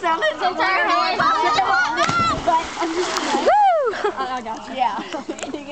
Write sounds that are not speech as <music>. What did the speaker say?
doesn't sound. So tired. Woo! I got <laughs> you. Yeah.